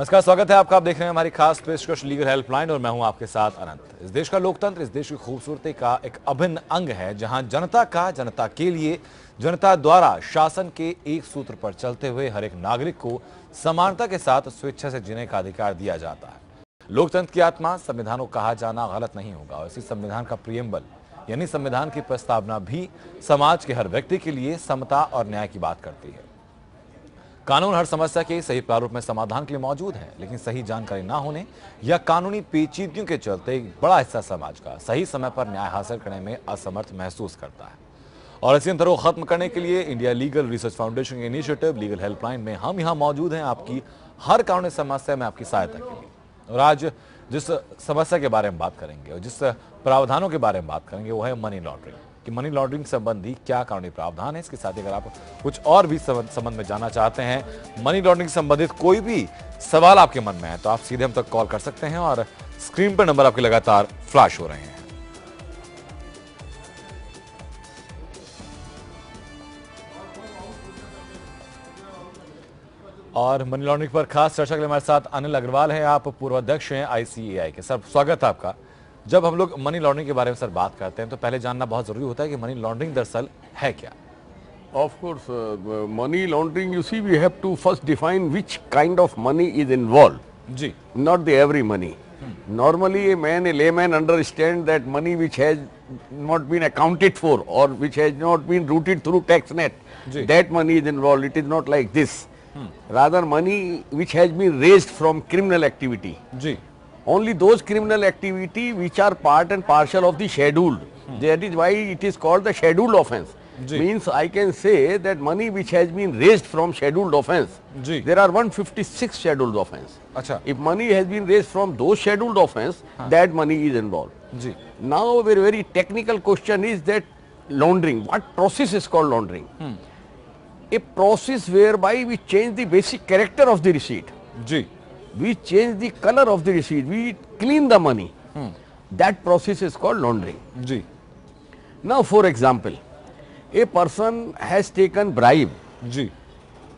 नमस्कार, स्वागत है आपका। आप देख रहे हैं हमारी खास पेशकश लीगल हेल्पलाइन और मैं हूँ आपके साथ अनंत। इस देश का लोकतंत्र, इस देश की खूबसूरती का एक अभिन्न अंग है, जहाँ जनता का, जनता के लिए, जनता द्वारा शासन के एक सूत्र पर चलते हुए हर एक नागरिक को समानता के साथ स्वेच्छा से जीने का अधिकार दिया जाता है। लोकतंत्र की आत्मा संविधान को कहा जाना गलत नहीं होगा, और इसी संविधान का प्रियम्बल, यानी संविधान की प्रस्तावना भी समाज के हर व्यक्ति के लिए समता और न्याय की बात करती है। कानून हर समस्या के सही प्रारूप में समाधान के लिए मौजूद है, लेकिन सही जानकारी ना होने या कानूनी पेचीदगियों के चलते एक बड़ा हिस्सा समाज का सही समय पर न्याय हासिल करने में असमर्थ महसूस करता है। और इसी अंतर को खत्म करने के लिए इंडिया लीगल रिसर्च फाउंडेशन के इनिशिएटिव, लीगल हेल्पलाइन में हम यहाँ मौजूद हैं। आपकी हर कानूनी समस्या में आपकी सहायता के लिए। और आज जिस समस्या के बारे में बात करेंगे और जिस प्रावधानों के बारे में बात करेंगे, वो है मनी लॉन्ड्रिंग कि मनी लॉन्ड्रिंग संबंधी क्या कानूनी प्रावधान है? इसके साथ ही अगर आप कुछ और भी संबंध में जानना चाहते हैं मनी लॉन्ड्रिंग संबंधित कोई भी सवाल आपके मन में है तो आप सीधे हम तक कॉल कर सकते हैं और स्क्रीन पर नंबर आपके लगातार फ्लैश हो रहे हैं। और मनी लॉन्ड्रिंग पर खास चर्चा के लिए हमारे साथ अनिल अग्रवाल हैं। आप पूर्व अध्यक्ष हैं आईसीएआई के। सर, स्वागत है आपका। जब हम लोग मनी लॉन्ड्रिंग के बारे में सर बात करते हैं तो पहले जानना बहुत ज़रूरी होता है कि मनी लॉन्ड्रिंग दरअसल है क्या? Of course money laundering you see we have to first define which kind of money is involve ji. Not the every money normally a man a layman understand that money which has not been accounted for or which has not been routed through tax net that money is involve it is not like this rather money which has been raise from criminal activity ji. Only those criminal activity which are part and parcel of the scheduled. Hmm. That is why it is called the scheduled offence. जी. Means I can say that money which has been raised from scheduled offence. जी. There are 156 scheduled offence. अच्छा If money has been raised from those scheduled offence, that money is involved. जी Now a very, very technical question is that laundering. What process is called laundering? Hmm. A process whereby we change the basic character of the receipt. जी we change the color of the receipt, we clean the money. Hmm. That process is called laundering. जी Now, for example, a person has taken bribe जी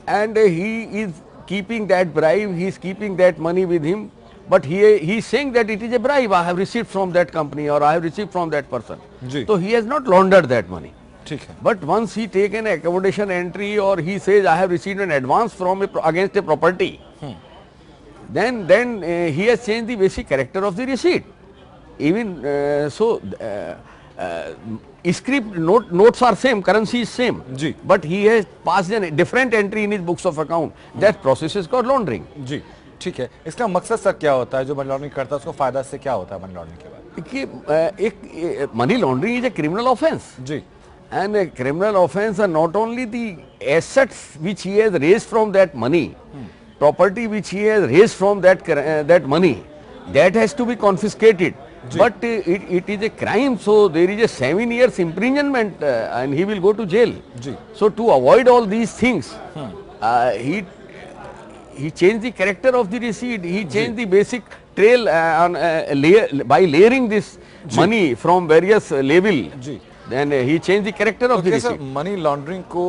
and uh, he is keeping that bribe, he is keeping that money with him, but he, he is saying that it is a bribe, I have received from that company or I have received from that person. जी So, he has not laundered that money. ठीक है But once he take an accommodation entry or he says I have received an advance from a pro- against a property, then then uh, he has changed the basic character of the receipt. Even uh, so, uh, uh, script note, notes are same, currency is same. Ji. But he has passed a different entry in his books of account. That process is called laundering. जी ठीक है इसका मकसद sir क्या होता है जो money laundering करता है उसको फ़ायदा से क्या होता है मनी लॉन्ड्रिंग के बाद uh, एक money laundering is a criminal offence ji And a criminal offence are not only the assets which he has raised from that money, property which he has raised from that uh, that money, that has to be confiscated. But uh, it, it is a crime, so there is a seven years imprisonment uh, and he will go to jail. So to avoid all these things, uh, he he changed the character of the receipt. He changed the basic trail uh, on, uh, layer, by layering this money from various uh, level. जी uh, he changed the character of तो the क्या money laundering को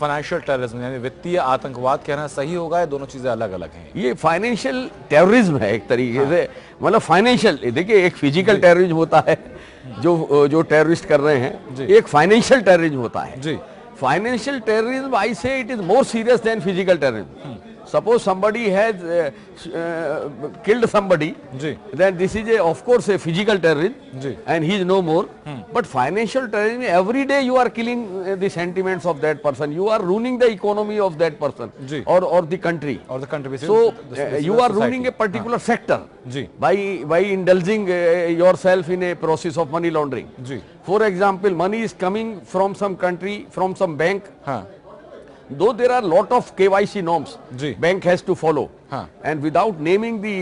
financial terrorism यानी वित्तीय आतंकवाद कहना सही होगा या दोनों चीज़ें अलग अलग हैं? ये फाइनेंशियल टेररिज्म है एक तरीके से। मतलब फाइनेंशियल देखिए एक फ़िज़िकल टेररिज्म होता है जो जो टेररिस्ट कर रहे हैं। एक फाइनेंशियल टेररिज्म होता है। जी। Financial terrorism I say it is more serious than physical terrorism Suppose somebody has uh, uh, killed somebody, Ji. then this is a, of course a physical terrorism Ji. and he is no more. Hmm. But financial terrorism, every day you are killing uh, the sentiments of that person. You are ruining the economy of that person or, or the country. Or the country. So uh, you are ruining a particular sector by, by indulging uh, yourself in a process of money laundering. For example, money is coming from some country, from some bank. Haan though there are lot of KYC norms Ji. bank has to follow and without naming the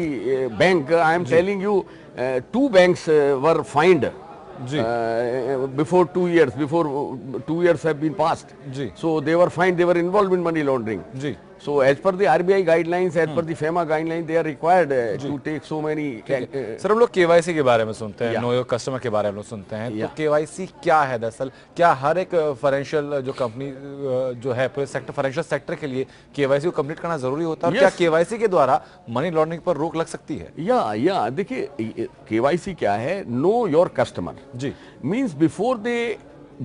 uh, bank uh, I am Ji. telling you uh, two banks uh, were fined uh, uh, before two years before uh, two years have been passed Ji. so they were fined they were involved in money laundering So as per the RBI guidelines, as per the FEMA guidelines, they are required uh, to take so many. Uh, sir हम लोग KYC के बारे में सुनते हैं no your customer के बारे में लोग सुनते हैं तो केवाईसी क्या है दरअसल क्या हर एक फाइनेंशियल जो कंपनी जो है पूरे सेक्टर फाइनेंशियल सेक्टर के लिए केवाईसी को कंप्लीट करना ज़रूरी होता है Yes. क्या केवाईसी के द्वारा मनी लॉन्ड्रिंग पर रोक लग सकती है या या देखिए केवाईसी क्या है नो योर कस्टमर जी means before they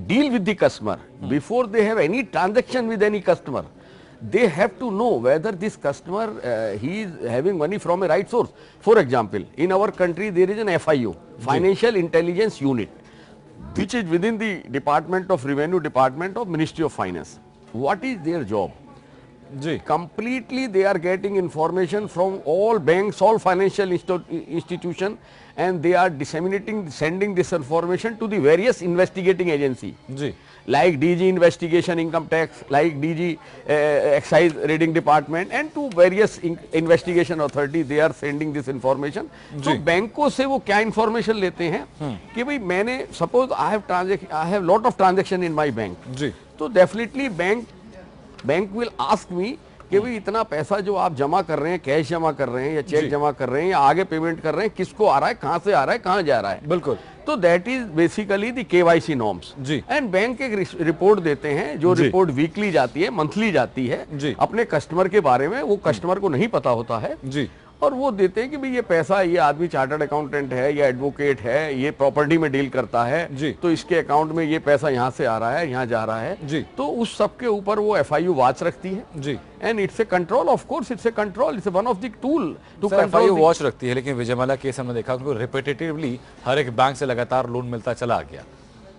deal with the customer, before they have any transaction with any customer, they have to know whether this customer uh, he is having money from a right source. For example, in our country there is an FIU, Financial Intelligence Unit, which is within the Department of Revenue Department of Ministry of Finance. What is their job? completely they are getting information from all banks all financial institution and they are disseminating sending this information to the various investigating agency like DG investigation income tax like DG uh, excise raiding department and to various in- investigation authority they are sending this information तो बैंकों से वो क्या information लेते हैं कि भाई मैंने suppose I have transact I have lot of transaction in my bank जी तो definitely bank bank will ask me कि भाई इतना पैसा जो आप जमा कर रहे हैं कैश जमा कर रहे हैं या चेक जमा कर रहे हैं या आगे पेमेंट कर रहे हैं किसको आ रहा है कहाँ से आ रहा है कहाँ जा रहा है बिल्कुल तो that is basically K Y C norms ji. And bank एक रिपोर्ट देते हैं जो रिपोर्ट वीकली जाती है मंथली जाती है जी। अपने कस्टमर के बारे में वो कस्टमर को नहीं पता होता है जी और वो देते हैं कि भाई ये पैसा ये आदमी चार्टर्ड अकाउंटेंट है या एडवोकेट है ये प्रॉपर्टी में डील करता है। जी। तो इसके अकाउंट में ये पैसा यहाँ से आ रहा है यहाँ जा रहा है। जी। तो उस सब के ऊपर वो एफ़ आई वॉच रखती है। जी। And it's a control of course it's a control it's one of the tool to control watch रखती है लेकिन विजयमाला केस हमने देखा उनको रिपीटेटिवली हर एक बैंक से लगातार लोन मिलता चला गया।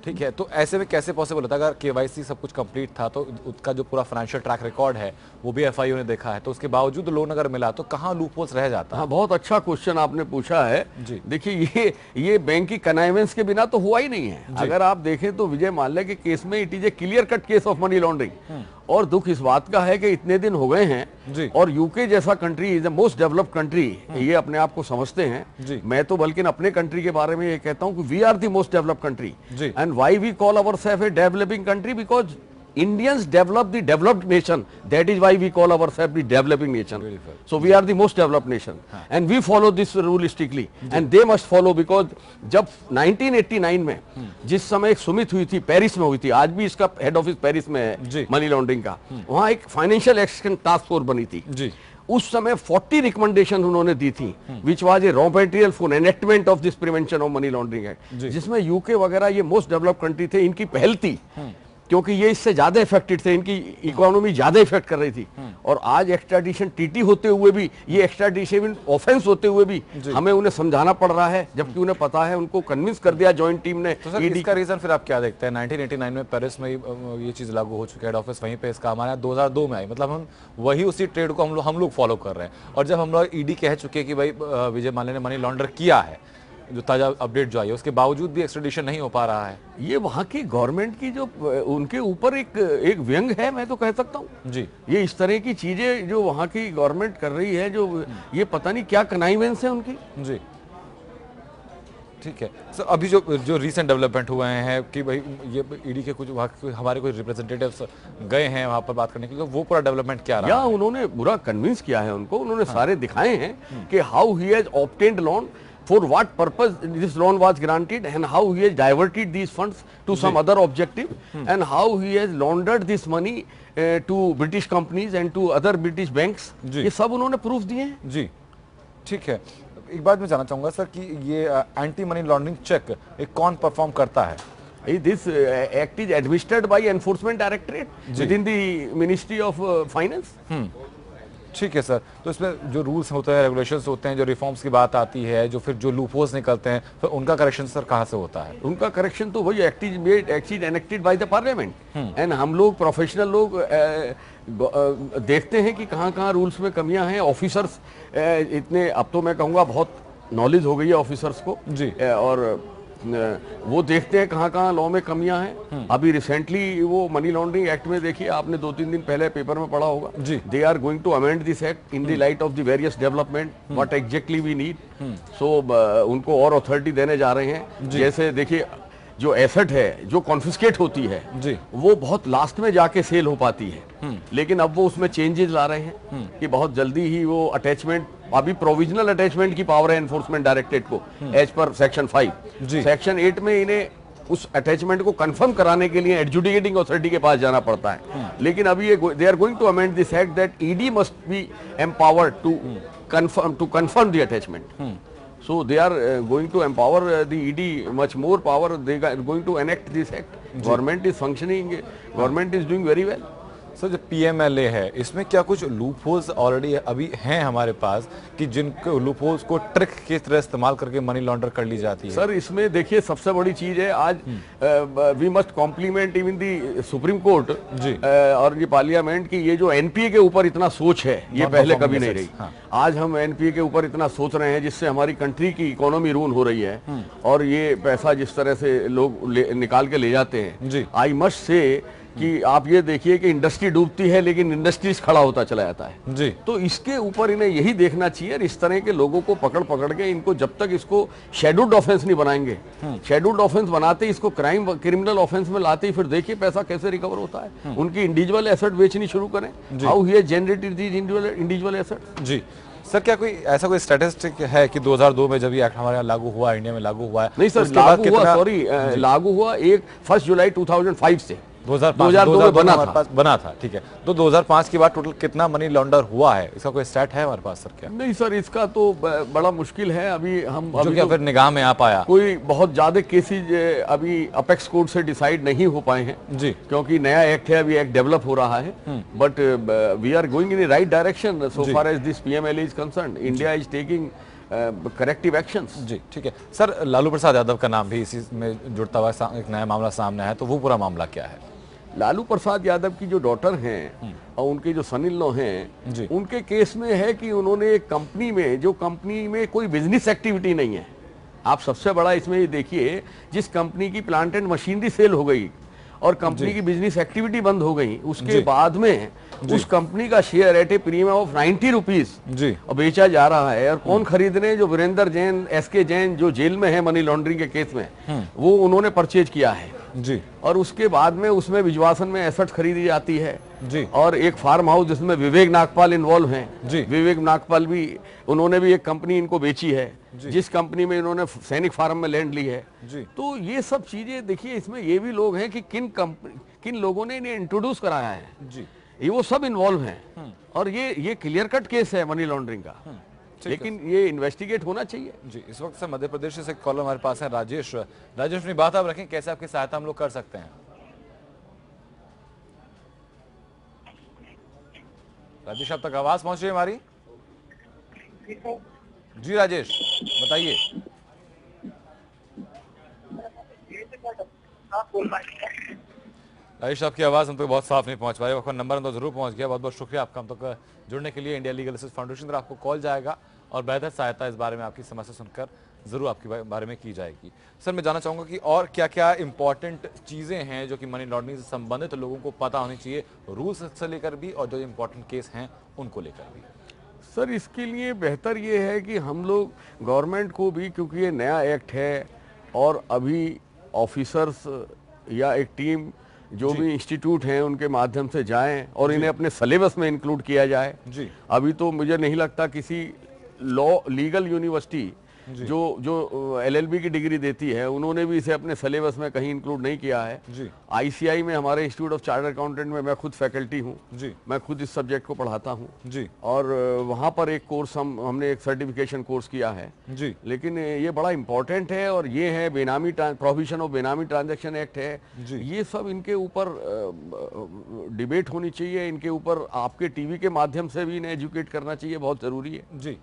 ठीक है तो ऐसे में कैसे पॉसिबल होता है? अगर केवाईसी सब कुछ कंप्लीट था तो उसका जो पूरा फाइनेंशियल ट्रैक रिकॉर्ड है वो भी एफआईओ ने देखा है तो उसके बावजूद लोन अगर मिला तो कहाँ लूपोल्स रह जाता? हाँ बहुत अच्छा क्वेश्चन आपने पूछा है। जी। देखिए ये ये बैंक की कनाइवेंस के बिना तो हुआ ही नहीं है। अगर आप देखें तो विजय माल्या के केस में it is a clear cut case of money laundering और दुख इस बात का है कि इतने दिन हो गए। हैं और यूके जैसा country is the most developed country ये अपने आप को समझते हैं। मैं तो बल्कि अपने कंट्री के बारे में ये कहता हूँ कि we are the most developed country and why we call our self a developing country because Indians develop the developed nation. That is why we call ourselves the developing nation. Beautiful. So we are the most developed nation, and we follow this rule strictly, and they must follow because जब 1989 में जिस समय एक सुमित हुई थी Paris में हुई थी आज भी इसका हेड ऑफ़िस पेरिस में है मनी लॉन्ड्रिंग का वहाँ एक फाइनेंशियल एक्शन टास्क फोर्स बनी थी जी उस समय 40 रिकमेंडेशन उन्होंने दी थी which was a raw material for enactment of this prevention of money laundering act जिसमें यूके वगैरह ये मोस्ट डेवलप कंट्री थे इनकी पहल थी क्योंकि ये इससे ज़्यादा इफेक्टेड थे इनकी इकोनॉमी ज़्यादा इफ़ेक्ट कर रही थी। और आज एक्स्ट्राडिशन टीटी होते हुए भी ये एक्स्ट्राडिशन ऑफेंस होते हुए भी हमें उन्हें समझाना पड़ रहा है जबकि उन्हें पता है उनको कन्विंस कर दिया ज्वाइंट टीम ने तो सर इसका रीजन फिर आप क्या देखते हैं? 1989 में पेरिस में ये चीज़ लागू हो चुकी है हेड ऑफ़िस वहीं पे इसका हमारे यहाँ 2002 में आई। मतलब हम वही उसी ट्रेड को हम लोग हम लोग फॉलो कर रहे हैं। और जब हम लोग ईडी कह चुके हैं कि भाई विजय माल्या ने मनी लॉन्डर किया है जो ताज़ा अपडेट जो आई है उसके बावजूद भी एक्सट्रेडिशन नहीं हो पा रहा है। ये वहाँ की गवर्नमेंट की जो उनके ऊपर एक एक व्यंग है मैं तो कह सकता हूँ। जी। ये इस तरह की चीज़ें जो वहाँ की गवर्नमेंट कर रही है जो ये पता नहीं क्या कनाइवेंस है उनकी। जी। ठीक है। सर अभी जो जो रीसेंट डेवलपमेंट हुए हैं कि भाई ये ईडी के कुछ वहाँ हमारे कुछ रिप्रेजेंटेटिव्स गए हैं वहाँ पर बात करने के लिए तो वो पूरा डेवलपमेंट क्या रहा? या उन्होंने बुरा कन्विंस किया है उनको उन्होंने हाँ। सारे दिखाए हैं कि how he has obtained loan for what purpose this loan was granted and how he has diverted these funds to some other objective hmm. and how he has laundered this money uh, to British companies and to other British banks। ये सब उन्होंने proof दिए हैं जी ठीक है एक बात मैं जानना चाहूँगा सर कि ये एंटी मनी लॉन्ड्रिंग चेक एक कौन परफॉर्म करता है this act is administered by enforcement directorate within the ministry of finance ठीक है सर। तो इसमें जो रूल्स होते हैं रेगुलेशन होते हैं जो रिफॉर्म्स की बात आती है जो फिर जो लूपहोल्स निकलते हैं फिर उनका करेक्शन सर कहाँ से होता है? उनका करेक्शन तो वही act is made act is enacted by the parliament and हम लोग प्रोफेशनल लोग देखते हैं कि कहाँ कहाँ रूल्स में कमियाँ हैं। ऑफिसर्स इतने अब तो मैं कहूँगा बहुत नॉलेज हो गई है ऑफिसर्स को। जी। और वो देखते हैं कहाँ कहाँ लॉ में कमियाँ हैं। अभी रिसेंटली वो मनी लॉन्ड्रिंग एक्ट में देखिए आपने दो तीन दिन पहले पेपर में पढ़ा होगा। They are going to amend this act in the light of the various development what exactly we need so उनको और अथॉरिटी देने जा रहे हैं। जैसे देखिए जो एसेट है जो कॉन्फिस्केट होती है जी। वो बहुत लास्ट में जाके सेल हो पाती है। लेकिन अब वो उसमें चेंजेस ला रहे हैं कि बहुत जल्दी ही वो अटैचमेंट अभी प्रोविजनल अटैचमेंट की पावर है एनफोर्समेंट डायरेक्टरेट को as per section five section eight में इन्हें उस अटैचमेंट को कंफर्म कराने के लिए एडजुडिकेटिंग अथॉरिटी के पास जाना पड़ता है। लेकिन अभी ये they are going to amend this act that ED must be empowered to confirm to confirm the attachment so they are uh, going to empower uh, the ed much more power they are going to enact this act government is functioning government is doing very well sir जो PMLA है इसमें क्या कुछ loop holes already अभी हैं हमारे पास कि जिनको लूप होल्स को ट्रिक की तरह इस्तेमाल करके मनी लॉन्डर कर ली जाती है? सर इसमें देखिए सबसे बड़ी चीज़ है आज we must compliment even the supreme court जी। और ये पार्लियामेंट की ये जो एनपीए के ऊपर इतना सोच है ये पहले कभी नहीं रही। हाँ। आज हम एनपीए के ऊपर इतना सोच रहे हैं जिससे हमारी कंट्री की इकोनॉमी रून हो रही है और ये पैसा जिस तरह से लोग निकाल के ले जाते हैं। आई मस्ट से कि आप ये देखिए कि इंडस्ट्री डूबती है लेकिन इंडस्ट्रीज़ खड़ा होता चला जाता है। जी। तो इसके ऊपर इन्हें यही देखना चाहिए और इस तरह के लोगों को पकड़ पकड़ के इनको जब तक इसको शेड्यूल्ड ऑफेंस नहीं बनाएँगे शेड्यूल्ड ऑफेंस बनाते ही इसको क्राइम क्रिमिनल ऑफेंस में लाते ही फिर देखिए पैसा कैसे रिकवर होता है। उनकी इंडिविजुअल एसेट बेचनी शुरू करें। How he generated these individual asset ji. Sir क्या कोई ऐसा कोई स्टैटिस्टिक है कि 2002 में जब ये एक्ट हमारे यहाँ लागू हुआ इंडिया में लागू हुआ है नहीं सर लागू हुआ सॉरी लागू हुआ एक फ़र्स्ट जुलाई 2005 से। 2005 2002 में बना था। बना था ठीक है। तो 2005 के बाद टोटल कितना मनी लॉन्डर हुआ है? इसका कोई स्टैट है हमारे पास सर क्या? नहीं सर इसका तो बड़ा मुश्किल है। अभी हम जो अभी क्या तो फिर निगाह में आ पाया। कोई बहुत ज़्यादा केसेज अभी अपेक्स कोर्ट से डिसाइड नहीं हो पाए हैं। जी। क्योंकि नया एक्ट है अभी एक्ट डेवलप हो रहा है। But we are going in right direction so far as this PML is concern India is taking corrective actions जी। ठीक है। सर लालू प्रसाद यादव का नाम भी इसी में जुड़ता हुआ एक नया मामला सामने आया तो वो पूरा मामला क्या है? लालू प्रसाद यादव की जो डॉटर हैं और उनके जो सन इन लॉ हैं उनके केस में है कि उन्होंने एक कंपनी में जो कंपनी में कोई बिज़नेस एक्टिविटी नहीं है। आप सबसे बड़ा इसमें ये देखिए जिस कंपनी की प्लांट एंड मशीनरी सेल हो गई और कंपनी की बिज़नेस एक्टिविटी बंद हो गई उसके बाद में उस कंपनी का share at a premium of 90 rupees और बेचा जा रहा है। और कौन खरीद रहे हैं जो वीरेंद्र जैन एस के जैन जो जेल में है मनी लॉन्ड्रिंग के केस में वो उन्होंने परचेज किया है। जी। और उसके बाद में उसमें विजवासन में एसेट खरीदी जाती है। जी। और एक फार्म हाउस जिसमें विवेक नागपाल इन्वॉल्व हैं। जी। विवेक नागपाल भी उन्होंने भी एक कंपनी इनको बेची है। जिस कंपनी में इन्होंने सैनिक फार्म में लैंड ली है। जी। तो ये सब चीज़ें देखिए इसमें ये भी लोग हैं कि किन कंपनी किन लोगों ने इन्हें इंट्रोड्यूस कराया है। जी। ये वो सब इन्वॉल्व हैं। और ये ये क्लियर कट केस है मनी लॉन्ड्रिंग का। लेकिन ये इन्वेस्टिगेट होना चाहिए। जी इस वक्त से मध्य प्रदेश से कॉलर हमारे पास है राजेश। राजेश अपनी बात आप रखें कैसे आपकी सहायता हम लोग कर सकते हैं? राजेश अब तक आवाज़ पहुँच रही है हमारी? जी राजेश बताइए। राजेश आपकी आवाज़ हम तक बहुत साफ़ नहीं पहुँच पा रही आपका नंबर हम तो ज़रूर पहुँच गया। बहुत बहुत शुक्रिया आपका हम तक जुड़ने के लिए। इंडिया लीगल एसिस फाउंडेशन द्वारा आपको कॉल जाएगा और बेहतर सहायता इस बारे में आपकी समस्या सुनकर ज़रूर आपके बारे में की जाएगी। सर, मैं जानना चाहूँगा कि और क्या क्या इंपॉर्टेंट चीज़ें हैं जो कि मनी लॉन्ड्रिंग से संबंधित लोगों को पता होनी चाहिए रूल्स से लेकर भी और जो इंपॉर्टेंट केस हैं उनको लेकर भी? सर, इसके लिए बेहतर ये है कि हम लोग गवर्नमेंट को भी, क्योंकि ये नया एक्ट है और अभी ऑफिसर्स या एक टीम जो भी इंस्टीट्यूट हैं उनके माध्यम से जाएँ और इन्हें अपने सिलेबस में इंक्लूड किया जाए। जी। अभी तो मुझे नहीं लगता किसी लॉ लीगल यूनिवर्सिटी जो। जो एलएलबी की डिग्री देती है उन्होंने भी इसे अपने सिलेबस में कहीं इंक्लूड नहीं किया है। जी। आईसीआई में हमारे इंस्टीट्यूट ऑफ़ चार्टर अकाउंटेंट में मैं खुद फैकल्टी हूँ। जी। मैं खुद इस सब्जेक्ट को पढ़ाता हूँ। जी। और वहाँ पर एक कोर्स हम हमने एक सर्टिफिकेशन कोर्स किया है। जी। लेकिन ये बड़ा इंपॉर्टेंट है और ये है benami provision of benami transaction act है। ये सब इनके ऊपर डिबेट होनी चाहिए। इनके ऊपर आपके टीवी के माध्यम से भी इन्हें एजुकेट करना चाहिए। बहुत ज़रूरी है। जी।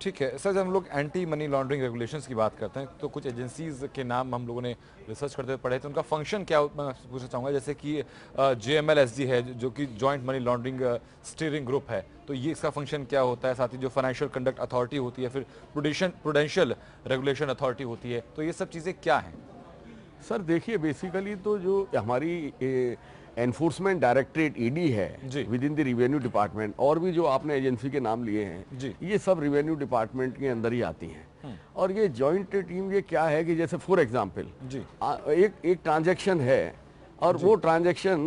ठीक है, सर, जब हम लोग एंटी मनी लॉन्ड्रिंग रेगुलेशंस की बात करते हैं तो कुछ एजेंसीज के नाम हम लोगों ने रिसर्च करते हुए पढ़े तो उनका फ़ंक्शन क्या मैं पूछना चाहूँगा, जैसे कि J M L S G है, जो कि joint money laundering steering group है तो ये इसका फ़ंक्शन क्या होता है, साथ ही जो फाइनेंशियल कंडक्ट अथॉरिटी होती है, फिर प्रोडेशन प्रोडेंशियल रेगुलेशन अथॉरिटी होती है तो ये सब चीज़ें क्या हैं? सर, देखिए बेसिकली तो जो हमारी एनफोर्समेंट डायरेक्टरेट ईडी है within the revenue department और भी जो आपने एजेंसी के नाम लिए हैं जी। ये सब रिवेन्यू डिपार्टमेंट के अंदर ही आती हैं। और ये जॉइंट टीम ये क्या है कि जैसे फॉर एग्जांपल एक एक ट्रांजैक्शन है और वो ट्रांजैक्शन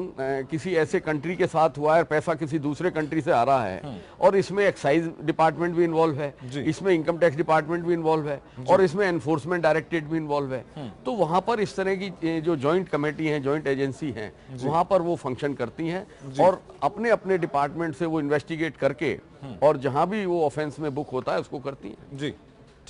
किसी ऐसे कंट्री के साथ हुआ है पैसा किसी दूसरे कंट्री से आ रहा है। और इसमें एक्साइज डिपार्टमेंट भी इन्वॉल्व है। इसमें इनकम टैक्स डिपार्टमेंट भी इन्वॉल्व है। और इसमें एनफोर्समेंट डायरेक्टरेट भी इन्वॉल्व है। तो वहाँ पर इस तरह की जो ज्वाइंट कमेटी है ज्वाइंट एजेंसी है वहाँ पर वो फ़ंक्शन करती हैं। और अपने अपने डिपार्टमेंट से वो इन्वेस्टिगेट करके और जहाँ भी वो ऑफेंस में बुक होता है उसको करती हैं। जी।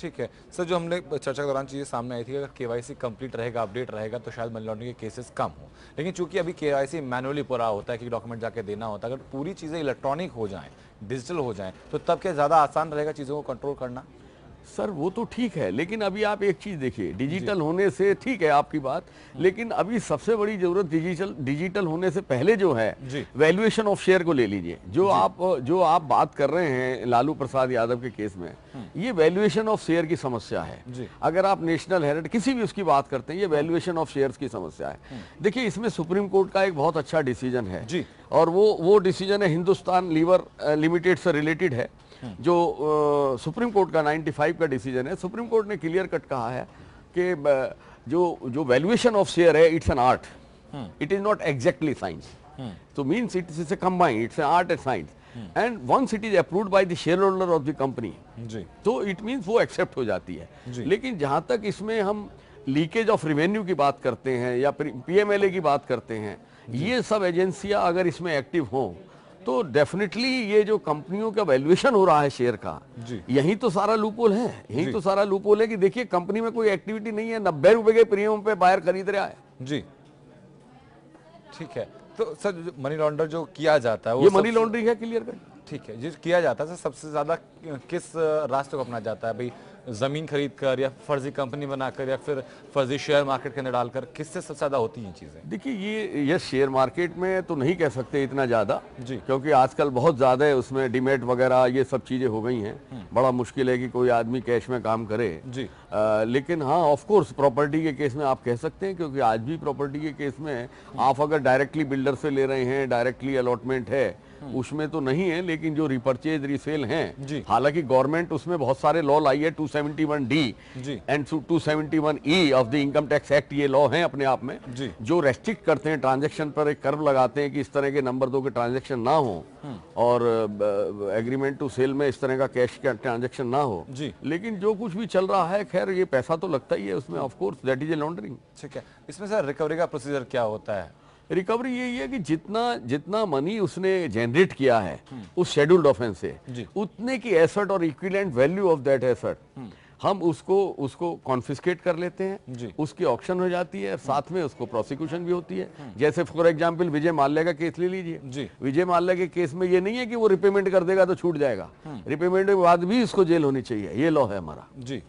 ठीक है। सर, जो हमने चर्चा के दौरान चीज़ें सामने आई थी अगर के केवाईसी कंप्लीट रहेगा, अपडेट रहेगा तो शायद मनी लॉन्ड्रिंग के केसेस कम हो। लेकिन चूँकि अभी के केवाईसी मैनुअली पूरा होता है कि डॉक्यूमेंट जाके देना होता है, अगर पूरी चीज़ें इलेक्ट्रॉनिक हो जाएँ, डिजिटल हो जाएँ तो तब क्या ज़्यादा आसान रहेगा चीज़ों को कंट्रोल करना? सर वो तो ठीक है लेकिन अभी आप एक चीज़ देखिए डिजिटल होने से ठीक है आपकी बात लेकिन अभी सबसे बड़ी ज़रूरत डिजिटल डिजिटल होने से पहले जो है। वैल्यूएशन ऑफ़ शेयर को ले लीजिए। जो आप जो आप बात कर रहे हैं लालू प्रसाद यादव के केस में ये वैल्यूएशन ऑफ़ शेयर की समस्या है। अगर आप नेशनल हेरिट किसी भी उसकी बात करते हैं ये वैल्यूएशन ऑफ़ शेयर की समस्या है। देखिए इसमें सुप्रीम कोर्ट का एक बहुत अच्छा डिसीज़न है। और वो वो डिसीज़न है हिंदुस्तान लीवर लिमिटेड से रिलेटेड है। जो सुप्रीम कोर्ट का 95 का डिसीज़न है सुप्रीम कोर्ट ने क्लियर कट कहा है कि जो जो वैल्यूएशन ऑफ़ शेयर है it's an art it is not exactly science तो means it is a combine it's an art and science and once it is approved by the share holder of the company तो it means वो accept हो जाती है. लेकिन जहाँ तक इसमें हम लीकेज ऑफ़ रिवेन्यू की बात करते हैं या पीएमएलए की बात करते हैं ये सब एजेंसियाँ अगर इसमें एक्टिव हों तो डेफिनेटली ये जो कंपनियों का वैल्यूएशन हो रहा है शेयर का यही तो सारा लूपोल है। यही तो सारा लूपोल है कि देखिए कंपनी में कोई एक्टिविटी नहीं है नब्बे रुपए के प्रीमियम पे बायर खरीद रहा है। जी। ठीक है। तो सर मनी लॉन्डर जो किया जाता है वो ये मनी लॉन्ड्रिंग है क्लियर कर ठीक है। जिस किया जाता है सर सबसे ज़्यादा किस रास्ते को अपना जाता है? भाई ज़मीन खरीद कर या फर्जी कंपनी बनाकर या फिर फर्जी शेयर मार्केट के अंदर डालकर किससे सबसे ज़्यादा होती हैं चीज़ें देखिए ये ये शेयर मार्केट में तो नहीं कह सकते इतना ज़्यादा जी। क्योंकि आजकल बहुत ज़्यादा है उसमें डिमेट वगैरह ये सब चीज़ें हो गई हैं बड़ा मुश्किल है कि कोई आदमी कैश में काम करे जी। आ, लेकिन हाँ ऑफकोर्स प्रॉपर्टी के केस में आप कह सकते हैं क्योंकि आज भी प्रॉपर्टी के केस में आप अगर डायरेक्टली बिल्डर से ले रहे हैं डायरेक्टली अलॉटमेंट है उसमें तो नहीं है लेकिन जो रिपर्चेज रीसेल। हैं हालाँकि गवर्नमेंट उसमें बहुत सारे लॉ लाई है 271 D. And 271 E of the income tax act ये लॉ है अपने आप में जो। रेस्ट्रिक्ट करते हैं ट्रांजेक्शन पर एक कर्व लगाते हैं कि इस तरह के नंबर दो के ट्रांजेक्शन ना हो और एग्रीमेंट टू सेल में इस तरह का कैश का ट्रांजेक्शन ना हो। लेकिन जो कुछ भी चल रहा है खैर ये पैसा तो लगता ही है उसमें of course that is a laundering ठीक है। इसमें सर रिकवरी का प्रोसीजर क्या होता है? रिकवरी यही है कि जितना जितना मनी उसने जनरेट किया है उस शेड्यूल्ड ऑफेंस से उतने की एसेट और equivalent value of that asset हम उसको उसको कॉन्फिस्केट कर लेते हैं उसकी ऑक्शन हो जाती है साथ में उसको प्रोसिक्यूशन भी होती है। जैसे फॉर एग्जांपल विजय माल्या का केस ले लीजिए। विजय माल्या के केस में ये नहीं है कि वो रिपेमेंट कर देगा तो छूट जाएगा। रिपेमेंट के बाद भी इसको जेल होनी चाहिए ये लॉ है हमारा। जी।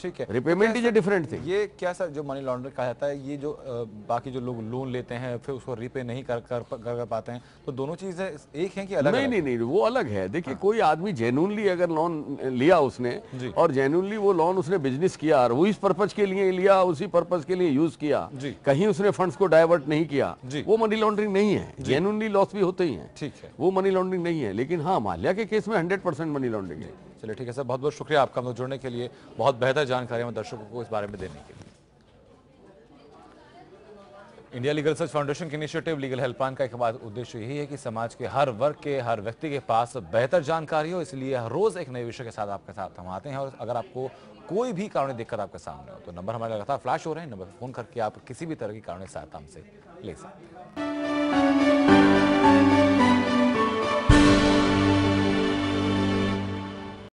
ठीक है। Repayment is a different thing ये क्या सर जो मनी लॉन्ड्रिंग कहा जाता है ये जो अ, बाकी जो लोग लोन लेते हैं फिर उसको रिपे नहीं कर कर, कर, कर पाते हैं तो दोनों चीज़ें एक हैं कि अलग नहीं अलग? नहीं नहीं वो अलग है। देखिए हाँ। कोई आदमी जेन्यूनली अगर लोन लिया उसने और जेन्यूनली वो लोन उसने बिज़नेस किया और वो इस पर्पज के लिए लिया उसी पर्पज के लिए यूज़ किया। कहीं उसने फंड्स को डाइवर्ट नहीं किया। वो मनी लॉन्ड्रिंग नहीं है। जेन्यूनली लॉस भी होते ही है। ठीक है। वो मनी लॉन्ड्रिंग नहीं है लेकिन हाँ माल्या के केस में हंड्रेड मनी लॉन्ड्रिंग है। चलिए ठीक है सर बहुत बहुत शुक्रिया आपका हम जुड़ने के लिए। बहुत बेहतर जानकारी हम दर्शकों को इस बारे में देने के लिए। इंडिया लीगल सर्च फाउंडेशन के इनिशिएटिव, लीगल हेल्पलाइन का एक उद्देश्य यही है कि समाज के हर वर्ग के हर व्यक्ति के पास बेहतर जानकारी हो, इसलिए हर रोज एक नए विषय के साथ आपके साथ हम आते हैं। और अगर आपको कोई भी कारण दिक्कत आपके सामने हो तो नंबर हमारे लगातार फ्लैश हो रहे हैं, नंबर फ़ोन करके आप किसी भी तरह की कारण सहायता हमसे ले सकते हैं।